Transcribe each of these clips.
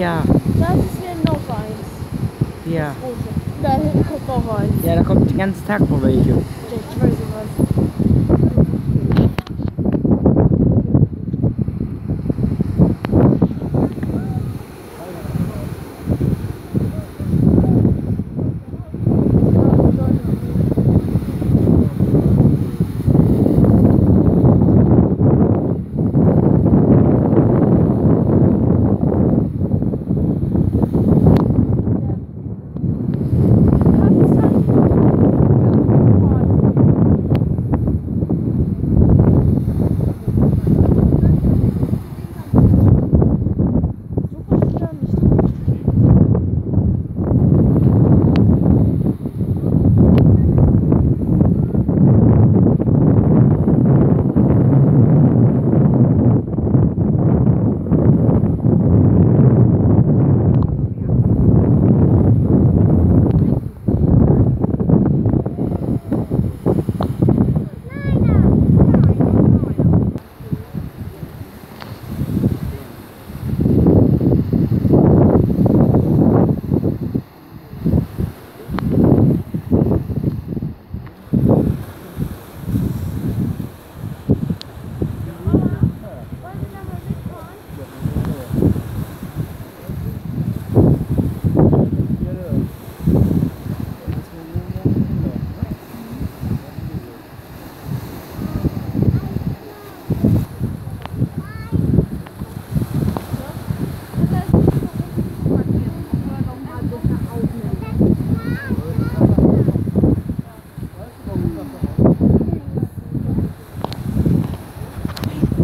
Ja, Das ist hier noch eins. ja. Da hinten kommt noch eins. Ja, da kommt den ganzen Tag noch welche. Ich weiß nicht was.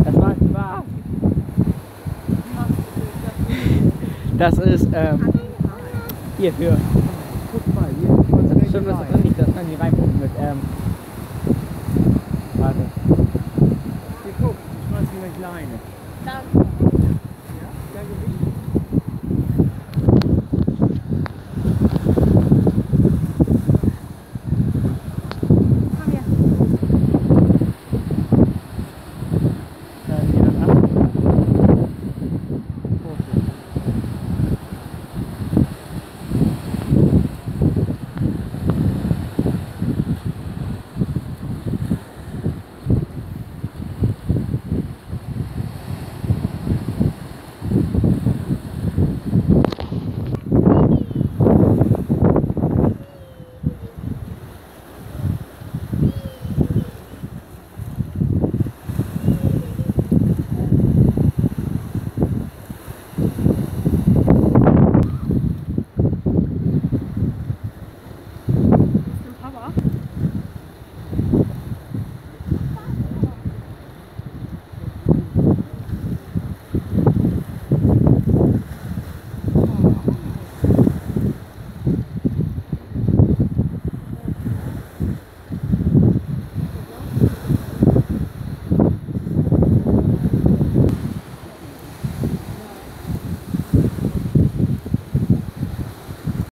Das war nicht wahr. Das ist, ähm, hier für. Guck mal, hier. Das ist schon was drin liegt, das kann ich reingucken mit, ähm. Warte. Hier, guck, ich schmeiß mir eine kleine. Danke.